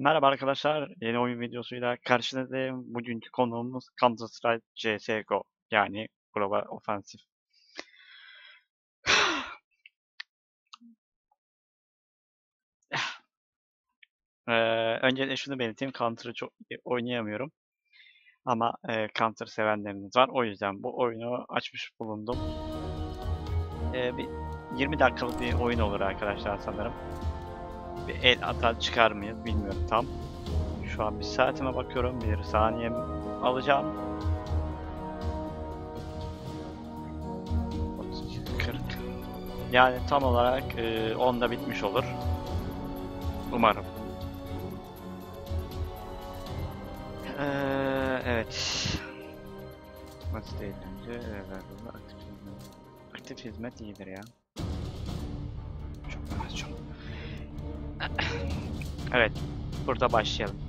Merhaba arkadaşlar, yeni oyun videosuyla karşınızdayım. Bugünkü konuğumuz Counter Strike CSGO, yani Global Offensive. Ee, öncelikle şunu belirteyim, Counter'ı çok oynayamıyorum. Ama e, Counter sevenleriniz var, o yüzden bu oyunu açmış bulundum. Ee, bir 20 dakikalık bir oyun olur arkadaşlar sanırım. Bir el atar çıkar mıyız bilmiyorum tam. Şu an bir saatime bakıyorum. Bir saniyem alacağım. 32, 40. Yani tam olarak e, 10'da bitmiş olur. Umarım. Ee, evet. Nasıl değil önce? Evet, aktif hizmet. Aktif hizmet iyidir ya. Çok çok. Evet, burada başlayalım.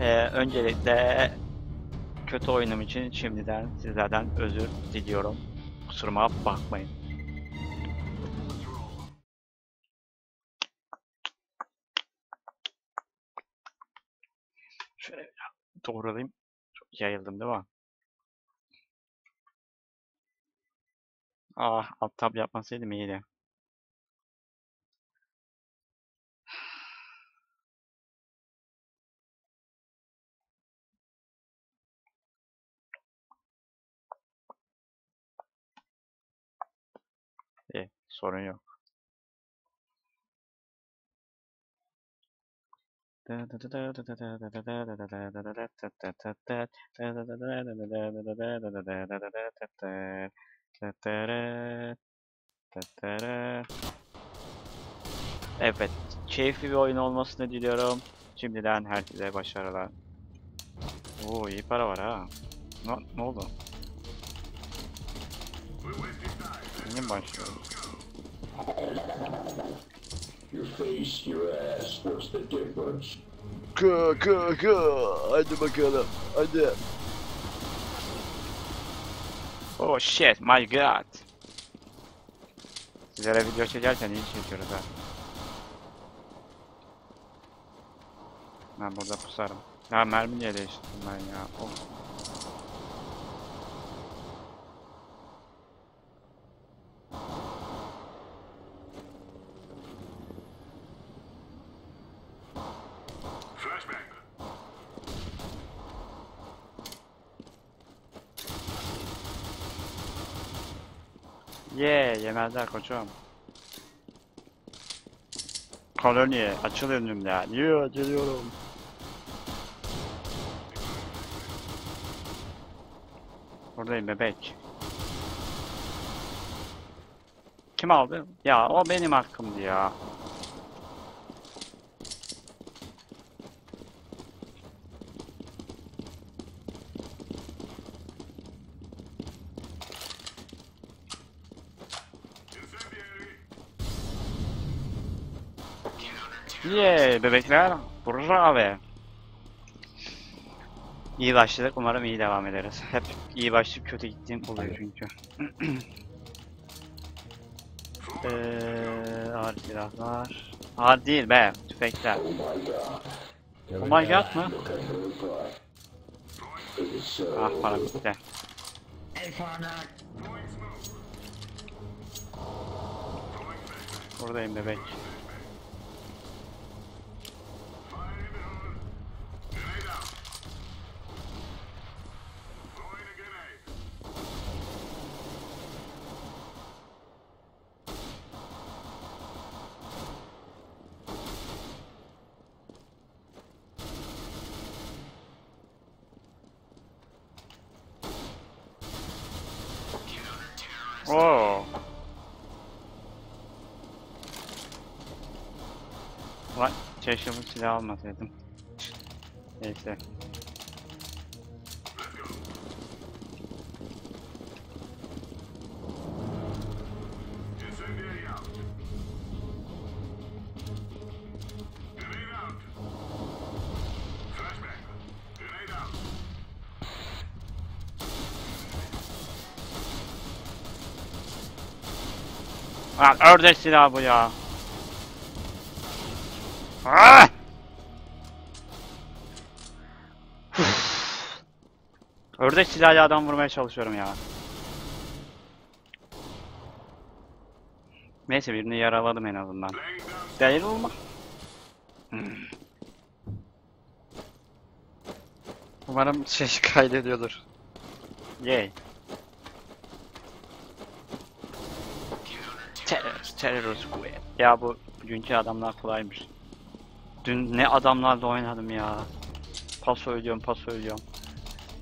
Ee, öncelikle kötü oyunum için şimdiden sizlerden özür diliyorum. Kusuruma bakmayın. Şöyle bir doğrulayayım. Çok yayıldım değil mi? Ah, alt tab yapmasaydım iyiydi. Sorun yok. Evet, keyifli bir oyun olmasını diliyorum. Şimdiden herkese başarılar. Oo iyi para var ha. Ne, ne oldu? Yeni başlıyoruz. Your face, your ass, what's the difference? Kı kı kı. Hadi bakalım. Hadi. Oh shit, my god. Sizlere video çekerken iyi çekiyoruz ha. Ben burada pusarım. Ya mermi niye değiştirdim ben ya? Oh. Yemezler koçum. Koloni, açıl önümden. Yo, geliyorum. Buradayım bebek. Kim aldı? Ya o benim hakkımdı ya. Yeah bebekler. Bravo. İyi başladık. Umarım iyi devam ederiz. Hep iyi başlayıp kötü gittiğim oluyor çünkü. Eee ağır silahlar. Ağır değil be. Tüfekler. Oh my god. Mı? Ah para bitti. Buradayım bebek. Lan keşke bu silahı almasaydım. Neyse. Lan ördek silahı bu ya. Ah! Ördek silahlı adam vurmaya çalışıyorum ya. Neyse birini yaraladım en azından. Değil olma. Hmm. Umarım şey kaydediyordur. Yay. Terör, terör squad. Ya bu dünkü adamlar kolaymış. Dün ne adamlarla oynadım ya. Pas ölüyorum, pas ölüyorum.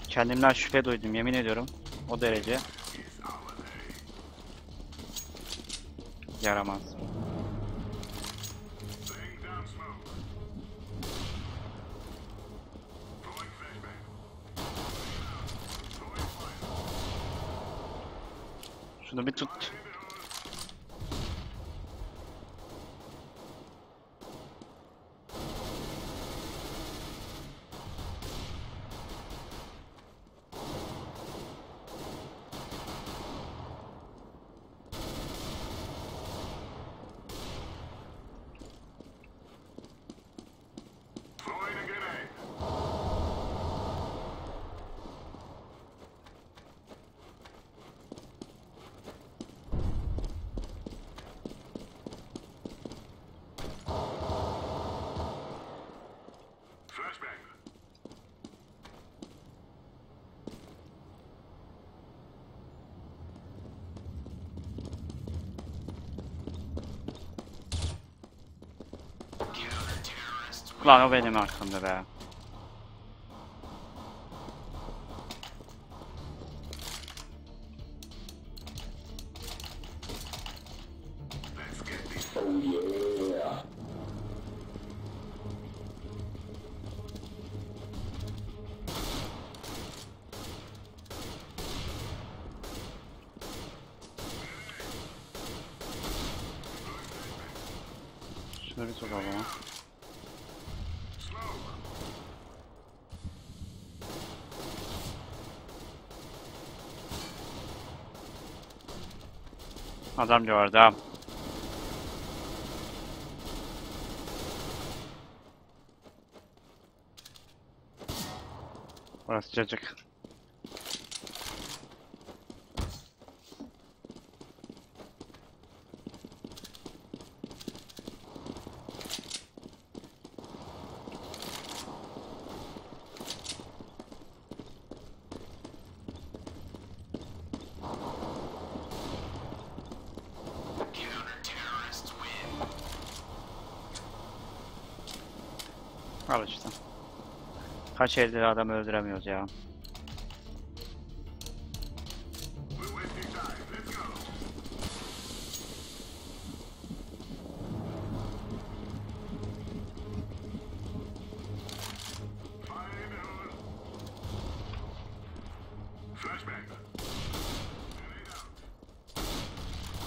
Kendimden şüphe duydum yemin ediyorum. O derece. Yaramaz. Şunu bir tut. Lan o benim arkamda be. Oh yeah. Şunu bir Adam diyor adam. Burası cacık. Al işte. Kaç elde adam öldüremiyoruz ya.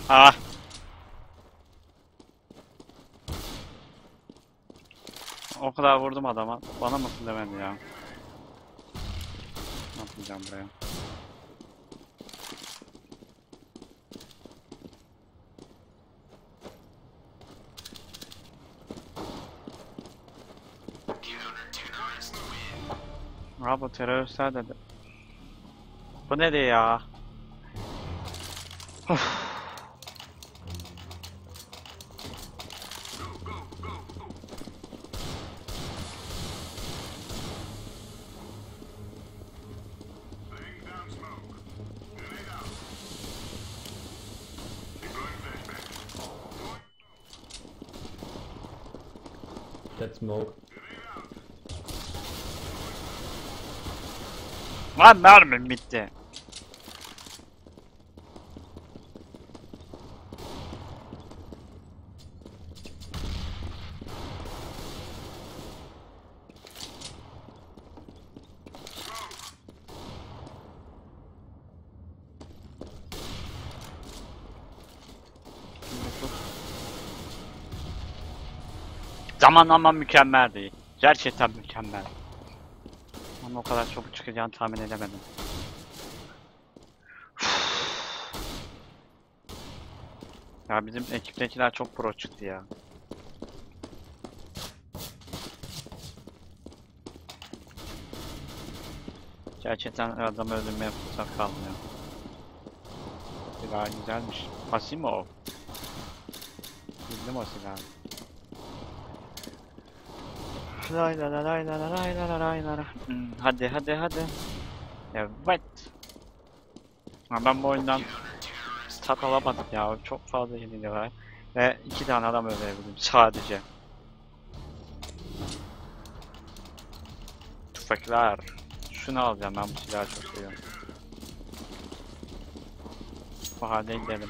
Ah! Kadar vurdum adama. Bana mısın demedi ya. Ne yapacağım buraya? Abi teröristler dedi. Bu ne diyor ya? Of. That smoke. Lan mermim bitti. Zamanlama mükemmel değil. Gerçekten mükemmel. Ama o kadar çabuk çıkacağını tahmin edemedim. ya bizim ekiptekiler çok pro çıktı ya. Gerçekten adamı öldürmeye fırsat kalmıyor. Silah güzelmiş. Hasi mi o? Bildim o silahı. Lay la la lay la la lay la Hadi hadi hadi. Evet. Ha, ben bu oyundan tat alamadım ya. Çok fazla yeniliği var. Ve iki tane adam öldürebildim sadece. Tüfekler. Şunu alacağım ben bu silahı çok seviyorum. Bu halde gidelim.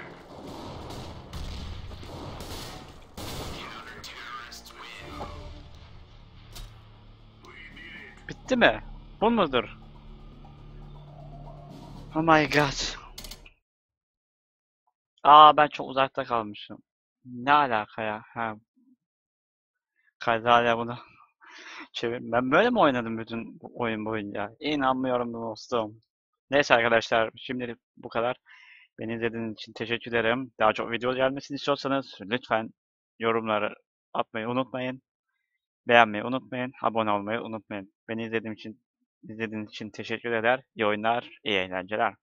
Bitti mi? Bu mudur? Oh my god. Aa ben çok uzakta kalmışım. Ne alaka ya? Ha. Kazayla bunu çevir. Ben böyle mi oynadım bütün oyun boyunca? İnanmıyorum dostum. Neyse arkadaşlar şimdilik bu kadar. Beni izlediğiniz için teşekkür ederim. Daha çok video gelmesini istiyorsanız lütfen yorumları atmayı unutmayın. Beğenmeyi unutmayın. Abone olmayı unutmayın. Beni izlediğiniz için izlediğiniz için teşekkür eder. İyi oyunlar, iyi eğlenceler.